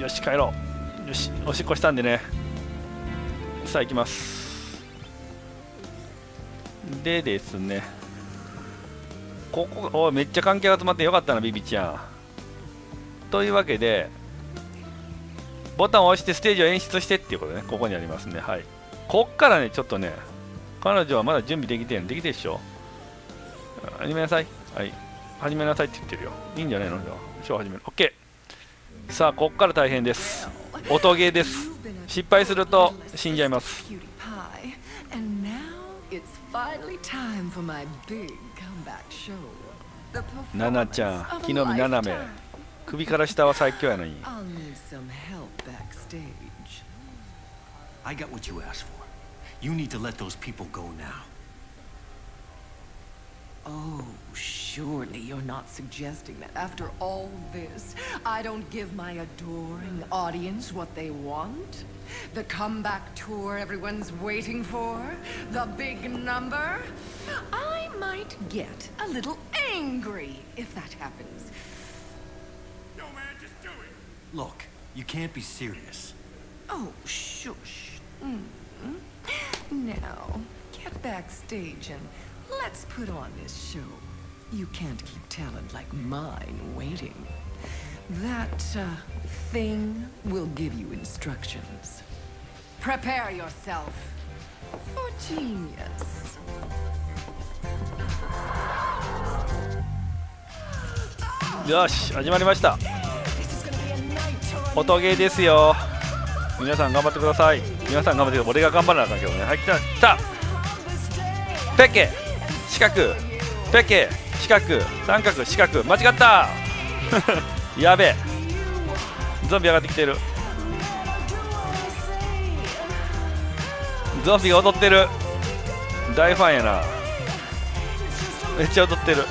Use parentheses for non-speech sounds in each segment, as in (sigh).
よし帰ろう。よしおしっこしたんでね。さあ行きます。でですね。ここおめっちゃ関係が集まってよかったなビビちゃん。というわけでボタンを押してステージを演出してっていうことねここにありますね。はい。こっからねちょっとね彼女はまだ準備できてんできてるでしょ。始めなさい。はい。始めなさいって言ってるよ。いいんじゃないの？じゃあショー始める。OK さあこっから大変です。音ゲーです。失敗すると死んじゃいます。ナナちゃん木の実斜め首から下は最強やのに I got what you Oh, surely you're not suggesting that after all this, I don't give my adoring audience what they want? The comeback tour everyone's waiting for? The big number? I might get a little angry if that happens. No, man, just do it! Look, you can't be serious. Oh, shush. Mm. Now, get backstage and let's put on this show. You can't keep talent like mine waiting. That uh, thing will give you instructions. Prepare yourself for genius. よし始まりました音ゲーですよ皆さん頑張ってください皆さん頑張ってください俺が頑張らなあかんけどねはい来た来たペケ四角ペケ四角三角四角間違った。(laughs) やべえ。ゾンビ上がってきてる。ゾンビが踊ってる。大ファンやな。めっちゃ踊ってる。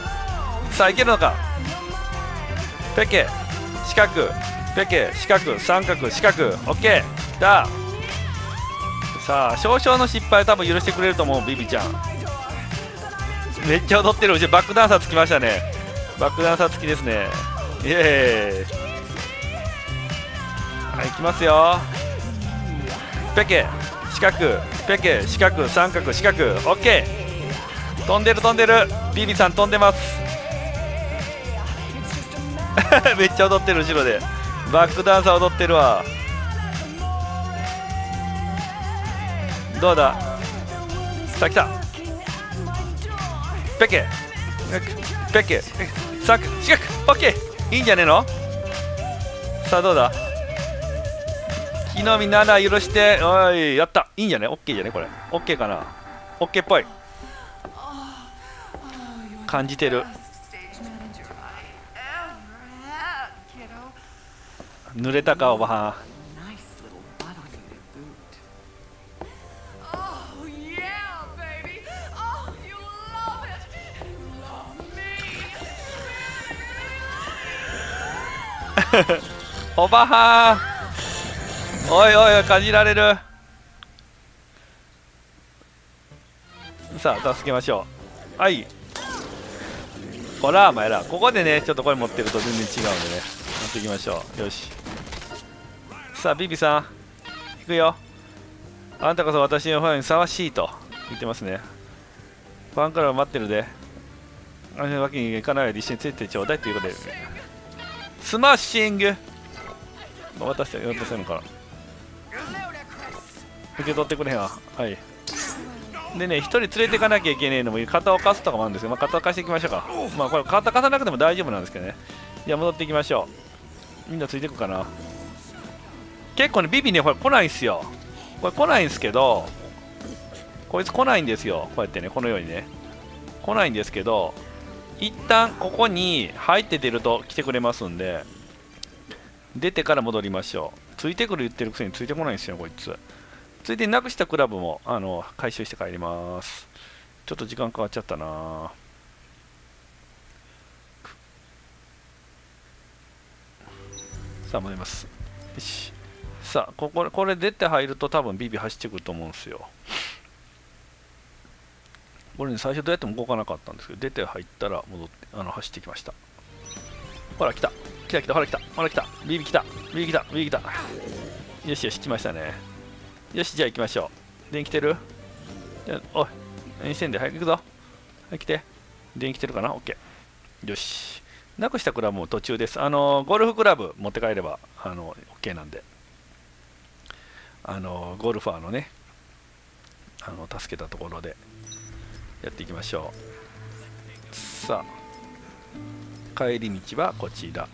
さあいけるのか。ペケ四角ペケ四角三角四角。オッケー。きたさあ少々の失敗多分許してくれると思うビビちゃん。めっちゃ踊ってる。うちバックダンサーつきましたね。バックダンサー付きですね。イエーイ。はい行きますよ。ペケ四角。ペケ四角。三角。四角。オッケー。飛んでる飛んでる。ビビさん飛んでます。(laughs) めっちゃ踊ってる後ろで。バックダンサー踊ってるわ。どうだ？さあ来た。ペケペケさ四角オッケーいいんじゃねえのさあどうだ木の実7許しておいやったいいんじゃねオッケーじゃねこれオッケーかなオッケーっぽい感じてる濡れたかおばは Nice (laughs) おばはん。おいおいおい感じられる。さあ助けましょう。はい。ほらお前ら。ここでねちょっとこれ持ってると全然違うんでね。持っていきましょう。よし。さあビビさん。行くよ。あんたこそ私のファンにふさわしいと。言ってますね。ファンクラブ待ってるで。あのわけにいかないで一緒についてちょうだいということで。スマッシング渡して渡せるのかな受け取ってくれへんわはいでね、一人連れていかなきゃいけねえのも、肩を貸すとかもあるんですけど、まあ、肩を貸していきましょうか。まあ、これ、肩貸さなくても大丈夫なんですけどね。じゃあ、戻っていきましょう。みんなついていくかな。結構ね、ビビね、これ来ないんすよ。これ来ないんすけど、こいつ来ないんですよ。こうやってね、このようにね。来ないんですけど、一旦ここに入って出ると来てくれますんで、出てから戻りましょう。ついてくる言ってるくせについてこないんですよ、こいつ。ついでなくしたクラブもあの回収して帰ります。ちょっと時間かかっちゃったな。さあ、戻ります。よし。さあ、こここれ出て入ると多分ビビ走ってくると思うんですよ。これね、最初どうやっても動かなかったんですけど、出て入ったら戻って、あの走ってきました。ほら、来た。来た来た。ほら来た。ほら来た。ビビ来た。ビビ来た。ビビ来た。よしよし来ましたね。よしじゃあ行きましょう。電気来てる？おい何してんだよ早く行くぞ。はい来て。電気来てるかな？オッケー。よし。なくしたクラブも途中です。あのゴルフクラブ持って帰ればあの OK なんで。あのゴルファーのねあの助けたところで。やっていきましょう。さあ帰り道はこちら。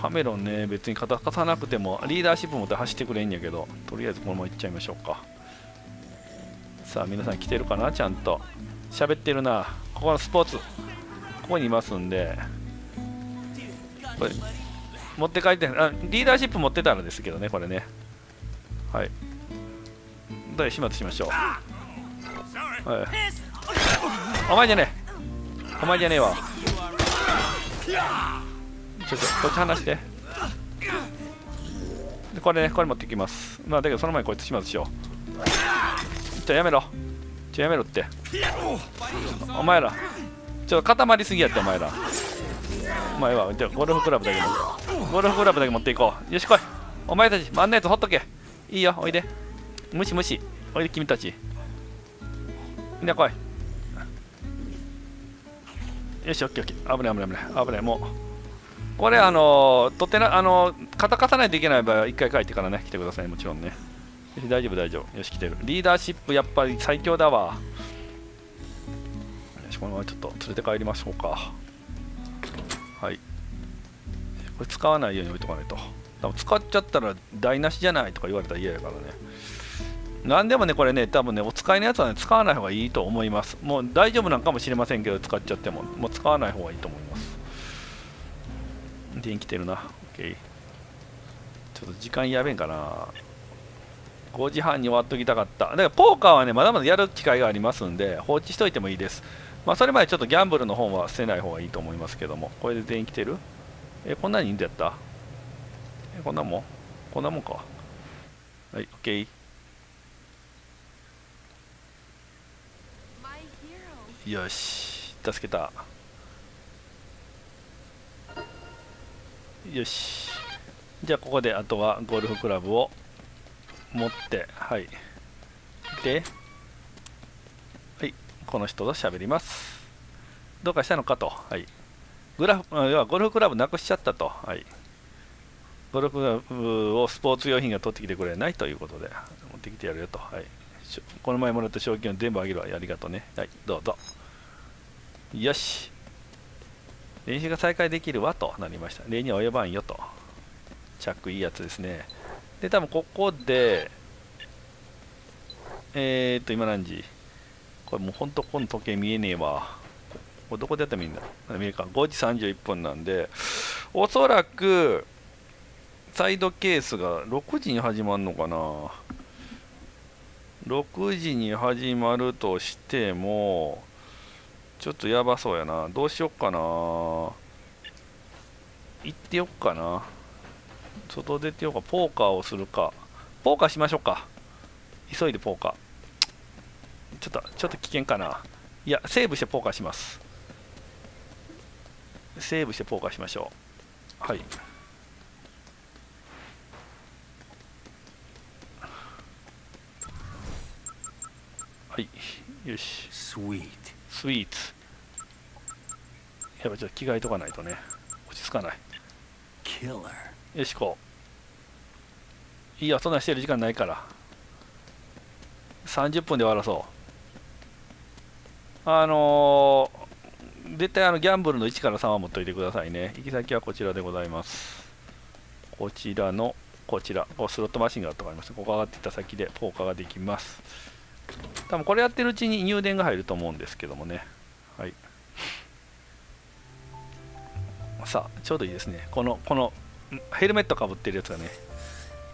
カメロンね別に肩貸さなくてもリーダーシップ持って走ってくれんやけどとりあえずこのまま行っちゃいましょうか。さあ皆さん来てるかな？ちゃんと。喋ってるな。ここのスポーツここにいますんで。これ持って帰ってあリーダーシップ持ってたらですけどねこれね。はい。どれ始末しましょう。はい。お前じゃねえ。お前じゃねえわ。ちょっとこっち離して。でこれねこれ持ってきます。まあだけどその前にこいつ始末しよう。ちょやめろ。ちょやめろって。お前ら。ちょっと固まりすぎやってお前ら。お前は。じゃゴルフクラブだけゴルフクラブだけ持っていこう。よし来い。お前たちあんなやつほっとけ。いいよおいで。無視無視。おいで君たち。みんな来い。よしオッケーオッケー。危ない危ない危ない。危ないもう。これあの取ってなあの肩貸さないといけない場合は一回帰ってからね来てくださいもちろんね。よし大丈夫大丈夫。よし来てる。リーダーシップやっぱり最強だわ。よしこのままちょっと連れて帰りましょうか。はい。これ使わないように置いとかないと。多分使っちゃったら台無しじゃないとか言われたら嫌やからね。何でもねこれね多分ねお使いのやつはね使わない方がいいと思います。もう大丈夫なんかもしれませんけど使っちゃっても。もう使わない方がいいと思います。電気来てるな。OK ちょっと時間やべえんかな。5時半に終わっときたかった。だからポーカーはねまだまだやる機会がありますんで放置しといてもいいです。まあそれまでちょっとギャンブルの方は捨てない方がいいと思いますけども。これで全員来てる？えこんなにいいんだった？えこんなもん？こんなもんか。はい OK よし。助けた。よし。じゃあここであとはゴルフクラブを持ってはい。ではい。この人と喋ります。どうかしたのかと。はい。グラフ要はゴルフクラブなくしちゃったと。はい。ゴルフクラブをスポーツ用品が取ってきてくれないということで持ってきてやるよと。はい。この前もらった賞金を全部あげるわ。ありがとうね。はい。どうぞ。よし。練習が再開できるわとなりました。例には及ばんよと。チャックいいやつですね。で多分ここでえー、っと今何時？これもうほんとこの時計見えねえわ。これどこでやったら見えんだ？見えるか5時31分なんでおそらくサイドケースが6時に始まるのかな。6時に始まるとしてもちょっとやばそうやな。どうしよっかな。行ってよっかな。外出てようか。ポーカーをするか。ポーカーしましょうか。急いでポーカー。ちょっとちょっと危険かな。いやセーブしてポーカーします。セーブしてポーカーしましょう。はい。はい。よし。Sweet. スイーツ。やっぱちょっと着替えとかないとね落ち着かない。よしこう。いいよそんなしてる時間ないから。30分で終わらそう。あのー、絶対あのギャンブルの1から3は持っといてくださいね。行き先はこちらでございます。こちらのこちら。こうスロットマシンがあるとかありますここ上がっていった先でポーカーができます。多分これやってるうちに入電が入ると思うんですけどもね。はい。さあちょうどいいですね。このこのヘルメットかぶってるやつがね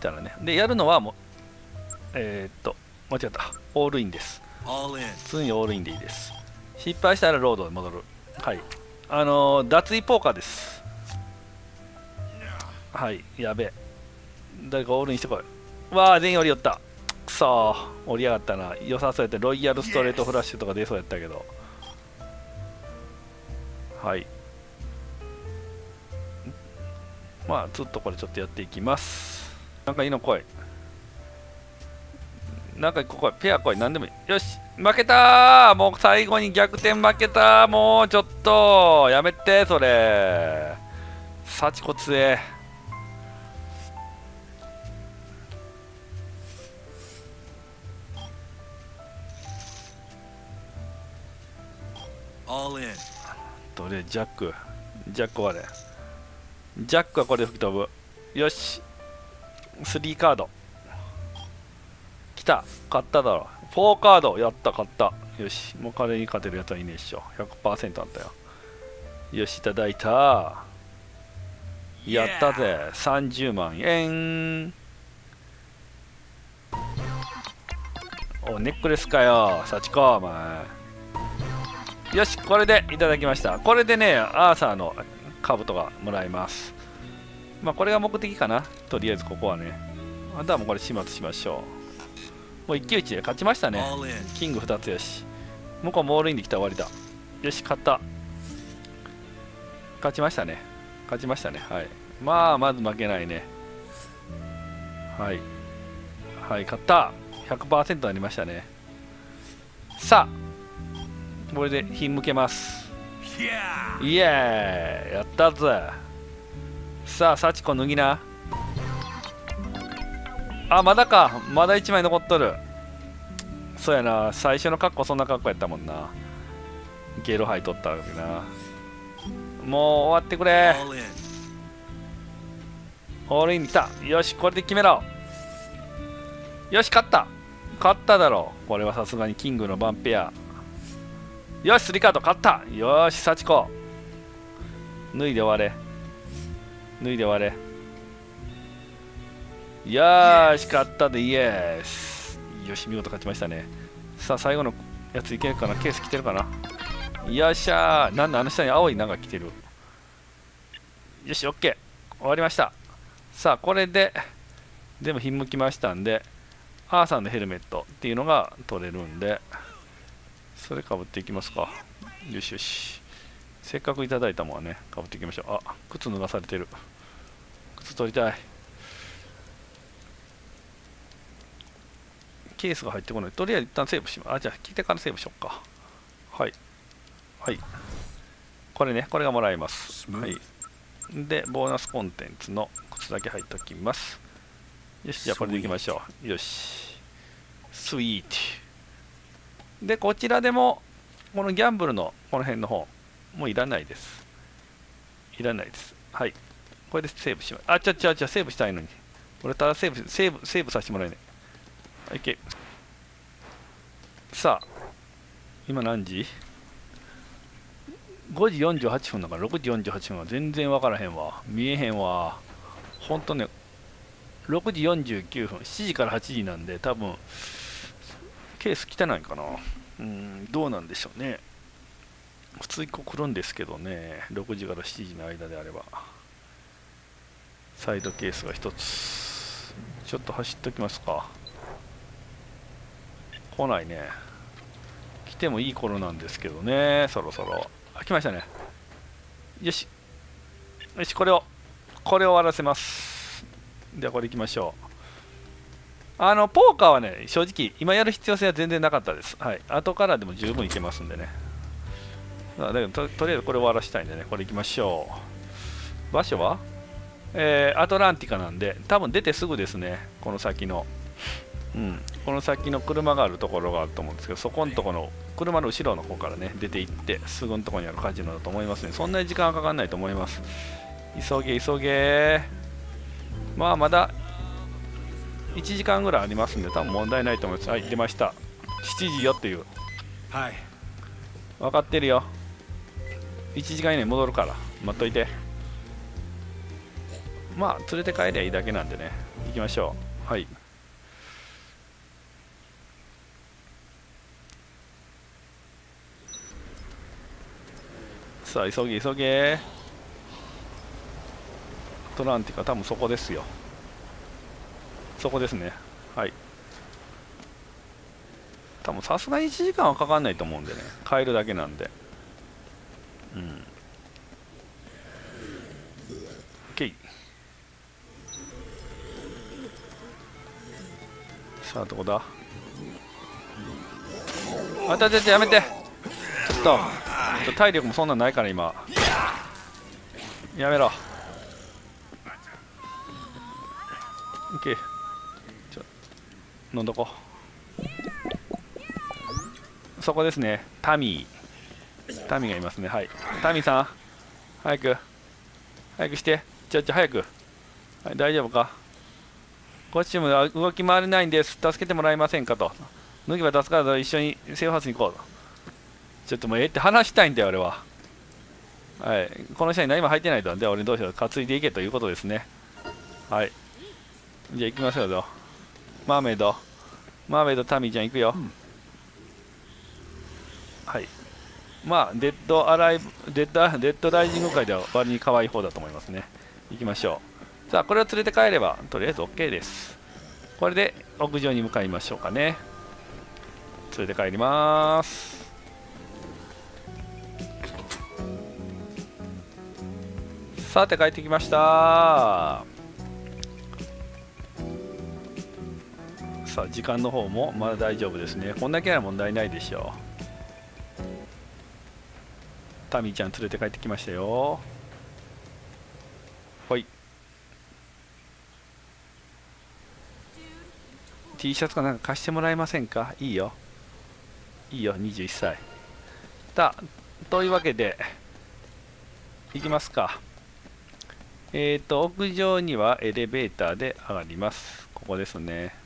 いたらね。でやるのはもうえー、っと間違った。オールインです。通にオールインでいいです。失敗したらロードに戻る。はい。あのー脱衣ポーカーです。はい。やべえ。誰かオールインしてこい。わあ全員降りよった。くそー降りやがったな。良さそうやってロイヤルストレートフラッシュとか出そうやったけど。はい。まあずっとこれちょっとやっていきます。なんかいいの来い。なんかここペア来い。何でもいい。よし負けたもう最後に逆転負けたもうちょっと。やめてそれ。幸子強え All in. どれ？ジャック。ジャックはね。ジャックはこれで吹き飛ぶ。よし。3カード。来た。勝っただろ。4カード。やった勝った。よし。もう彼に勝てるやつはいねえっしょ。100%あったよ。よしいただいた。やったぜ。30万円おネックレスかよ。幸子お前よしこれでいただきました。これでねアーサーの兜がもらえます。まあこれが目的かな。とりあえずここはね。あとはもうこれ始末しましょう。もう一騎打ちで勝ちましたね.キング2つよし。向こうモールインできたら終わりだ。よし勝った。勝ちましたね。勝ちましたね。はい。まあまず負けないね。はい。はい勝った。100%になりましたね。さあこれで火向けます.イエーイ。やったぜ。さあ幸子脱ぎな。あまだか。まだ1枚残っとる。そうやな。最初の格好そんな格好やったもんな。ゲロ吐いとったわけな。もう終わってくれ.オールインに来た。よしこれで決めろ。よし勝った。勝っただろう。これはさすがにキングのバンペアよしスリーカード勝った。よし幸子。脱いで終われ。脱いで終われ。よーし勝ったでイエス。よし見事勝ちましたね。さあ最後のやついけるかな？ケース来てるかな？よっしゃー。なんだあの下に青いなんか来てる。よし OK 終わりました。さあこれで全部ひんむきましたんでアーさんのヘルメットっていうのが取れるんで。それかぶっていきますか。よしよし。せっかくいただいたもんはねかぶっていきましょう。あ靴脱がされてる。靴取りたい。ケースが入ってこない。とりあえず一旦セーブします。あじゃあ来てからセーブしようか。はい。はい。これねこれがもらえます。はい。で、ボーナスコンテンツの靴だけ入っておきます。よし、じゃあこれでいきましょう。よし。スイート。で、こちらでも、このギャンブルのこの辺の方、もういらないです。いらないです。はい。これでセーブします。あ、ちゃちゃちゃ、セーブしたいのに。俺ただセーブ、セーブ、セーブさせてもらえね。い、OK。さあ、今何時？5時48分だから6時48分は全然分からへんわ見えへんわほんとね6時49分7時から8時なんで多分ケース汚いかな。うんどうなんでしょうね。普通1個来るんですけどね。6時から7時の間であれば。サイドケースが1つ。ちょっと走っときますか。来ないね。来てもいい頃なんですけどね。そろそろ。あ来ましたね。よし。よしこれを。これを終わらせます。ではこれいきましょう。あのポーカーはね正直今やる必要性は全然なかったです。はい。後からでも十分いけますんでね。だけどととりあえずこれ終わらせたいんでね。これいきましょう。場所は？えーアトランティカなんで多分出てすぐですね。この先の。うん、この先の車があるところがあると思うんですけどそこのところの車の後ろの方からね出て行ってすぐのところにあるカジノだと思いますね。そんなに時間はかかんないと思います。急げ急げ。まあまだ1時間ぐらいありますんで多分問題ないと思います。はい出ました。7時よっていう。Hi. 分かってるよ。1時間以内に戻るから。待っといて。まあ連れて帰りゃいいだけなんでね。行きましょう。はい。さあ急げ急げ。アトランティカ多分そこですよそこですね。はい。多分さすがに1時間はかかんないと思うんでね。変えるだけなんで。うん。OK さあどこだ？あたちょっとやめて。ちょっと。ちょっと体力もそんなんないから今。やめろ。OK 飲んどこ。そこですね。タミー。タミーがいますね。はい。タミーさん。早く。早くして。ちょちょ早く、はい、大丈夫か。こっちも動き回れないんです。助けてもらえませんかと。脱げば助かると一緒にセーフハウスに行こうと。ちょっともうええって話したいんだよ俺は。はい。この下に何も入ってないと。で俺どうしよう。担いでいけということですね。はい。じゃあ行きましょうよマーメイド。マーメイドタミーちゃん行くよ、うん、はい。まあデッドアライブデッドデッドライジング界では割に可愛い方だと思いますね。行きましょう。さあこれを連れて帰ればとりあえず OK です。これで屋上に向かいましょうかね。連れて帰ります。さて帰ってきましたさ時間の方もまだ大丈夫ですね。こんだけは問題ないでしょう。タミーちゃん連れて帰ってきましたよ。はい。T シャツかなんか貸してもらえませんか？いいよ。いいよ21歳。だというわけでいきますか。えっ、ー、と屋上にはエレベーターで上がります。ここですね。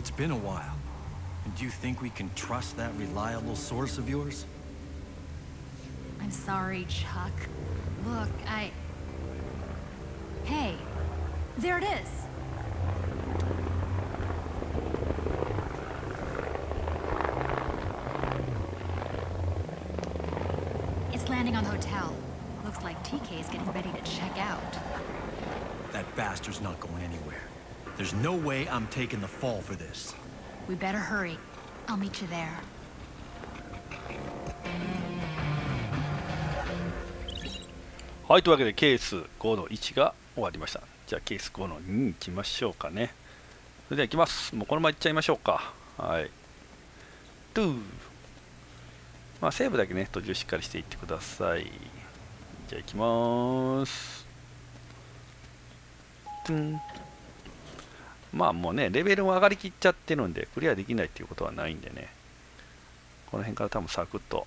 It's been a while. And do you think we can trust that reliable source of yours? I'm sorry, Chuck. Look, I... Hey, there it is. It's landing on the hotel. Looks like TK is getting ready to check out. That bastard's not going anywhere. There's no way I'm taking the fall for this. We better hurry. I'll meet you there. はい、というわけでケース5の1が終わりました。じゃあケース5の2に行きましょうかね。それでは行きます。もうこのまま行っちゃいましょうか。はい。トゥー。まあセーブだけね、途中しっかりしていってください。じゃあ行きまーす。トゥン。まあもうね、レベルも上がりきっちゃってるんで、クリアできないっていうことはないんでね、この辺から多分サクッと、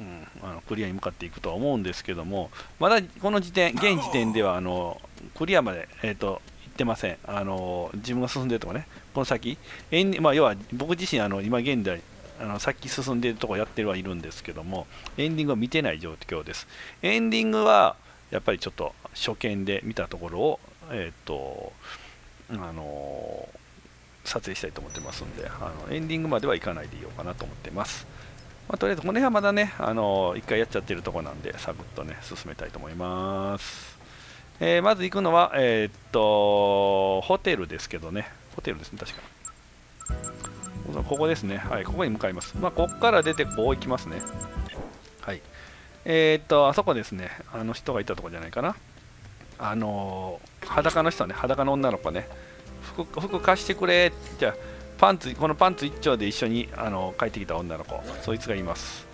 うん、あのクリアに向かっていくとは思うんですけども、まだこの時点、現時点ではあのクリアまで、えーと、行ってませんあの。自分が進んでるとかね、この先、エンまあ、要は僕自身、あの今現在、あのさっき進んでるとこやってるはいるんですけども、エンディングを見てない状況です。エンディングはやっぱりちょっと初見で見たところを、えっ、ー、と、あの撮影したいと思ってますんであのエンディングまではいかないでいようかなと思ってます、まあ、とりあえずこの辺はまだねあの1回やっちゃってるとこなんでサクッとね進めたいと思います、えー、まず行くのはえー、っとホテルですけどね。ホテルですね確か。ここですね。はいここに向かいます。まあここから出てこう行きますね。はい。えー、っとあそこですね。あの人がいたとこじゃないかな。あの裸の人ね裸の女の子ね。服服貸してくれ。じゃあパンツこのパンツ一丁で一緒にあの帰ってきた女の子。そいつがいます。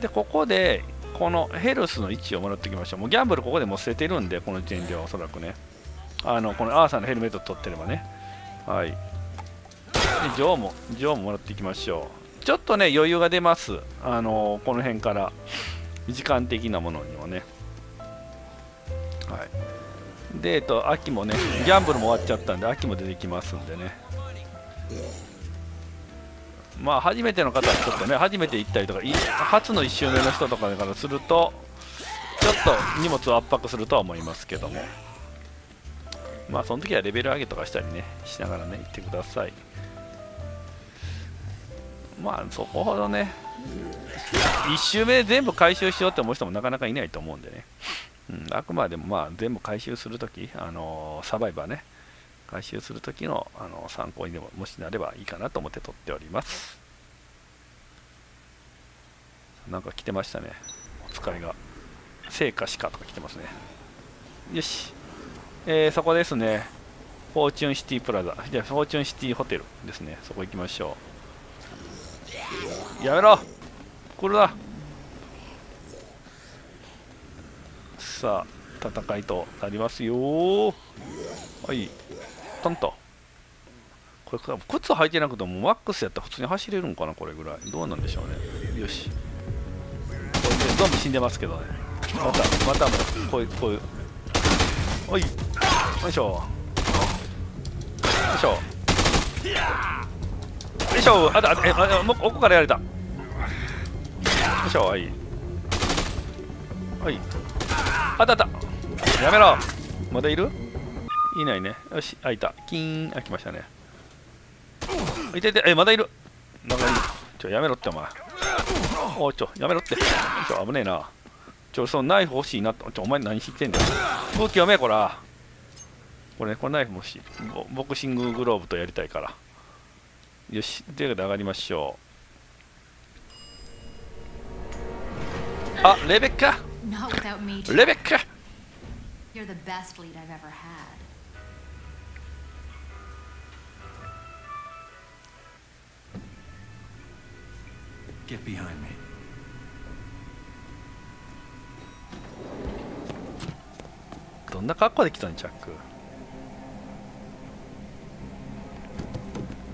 でここでこのヘルスの位置をもらっておきましょう。もうギャンブルここでも捨ててるんでこの時点ではおそらくね。あのこのアーサーのヘルメット取ってればね。はい。でジョーもジョーももらっていきましょう。ちょっとね余裕が出ます。あのこの辺から。時間的なものにもね。はい。でえっと秋もねギャンブルも終わっちゃったんで秋も出てきますんでね。まあ初めての方はちょっとね初めて行ったりとか初の1周目の人とかからするとちょっと荷物を圧迫するとは思いますけども。まあその時はレベル上げとかしたりねしながらね行ってください。まあそこほどね1周目全部回収しようって思う人もなかなかいないと思うんでね、うん、あくまでもまあ全部回収するとき、あのーサバイバーね。回収するときの、あの参考にでももしなればいいかなと思って撮っております。なんか来てましたね。お疲れが。成果しかとか来てますね。よし。えーそこですね。フォーチュンシティプラザ。じゃフォーチュンシティホテルですね。そこ行きましょう。やめろ。これだ。さあ戦いとなりますよ。はい。トンとこれ靴履いてなくてもマックスやったら普通に走れるんかなこれぐらい。どうなんでしょうね。よし。これでゾンビ死んでますけどね。またまたもうこういうこういう。おい。よいしょ。よいしょ。よいしょ。あだあえあもう奥からやれた。よいしょ。はい。はい。あったあった。やめろ。まだいる？いないね。よし開いた。キーン。開きましたね。いていて。えまだいる。なんかいる。ちょやめろってお前。おちょやめろって。ちょ危ねえな。ちょそのナイフ欲しいなって。ちょお前何してんだよ。武器読めこら。これねこれナイフも欲しい。ボボクシンググローブとやりたいから。よしということで上がりましょう。あレベッカ。Not without me. Jack. レベッカ You're the best lead I've ever had. Get behind me. どんな格好で来たんチャック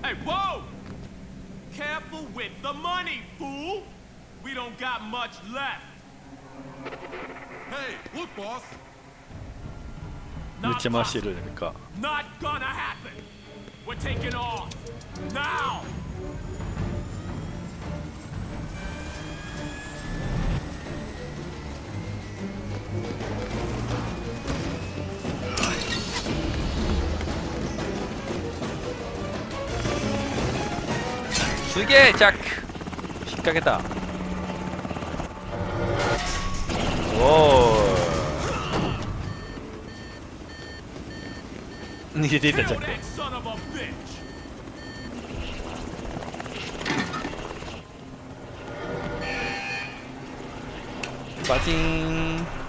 Hey, whoa! Careful with the money, fool! We don't got much left. Hey, look, boss. めっ Not ちゃ回して.るレベッカ Not gonna happen. We're taking off. Now! すげえチャック引っ掛けた you did that, Jack. Buzzing.